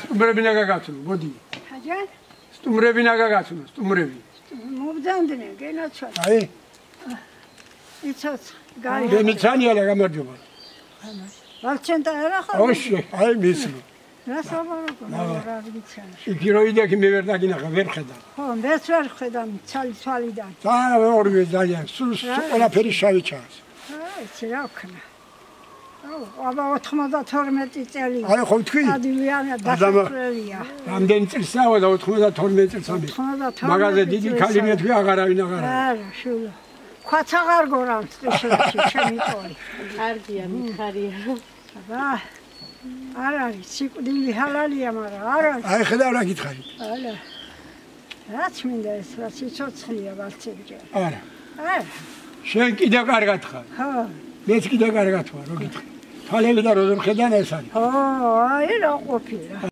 სტუმრები ნაგაგაცნო, მოდი. ჰაჯა? სტუმრები ნაგაგაცნო, სტუმრები. მობძანდნენ, გენაცვალ. აი, იცოც, გარი. მე მიცანია გამარჯობა. ვალჩენდა არა ხო? ოშე, აი მისლო. რა საბაროკო, რა ვიცანი. იქი რო იდექი მე ვერ დაგინახა, ვერ ხედა. ხო, მეც ვერ ხედა ცალი თვალიდან. და ორივე ძალიან, სულ ყველაფერი შავი ჩანს. აი, ეს რა ვქნა. აუ, აბა 92 წელი. აი ხო თქვი? ადამიანი დასაწყრელია. რამდენი წელსაა და 92 წელს ამი. 92. მაგაზე დიდი ქალი მეთქვი აღარავინ აღარა. არა, შულო. ქვაც აღარ გორამ წესში ჩემი ტოლი. კარგია, მიხარია. აბა. არ არის, სიკვდილი ჰალალია, მაგრამ არ არის. აი ხედავ რა გითხარი. არა. რაც მინდა ეს რა სიცოცხლეა ვარცებჯე. არა. არა. შენ კიდე კარგად ხარ. ხო. მეც კიდე კარგად ვარ, რო გითხრი. თვალები და როზო ხედან ეს არის. ო, აი რა ყოფილა.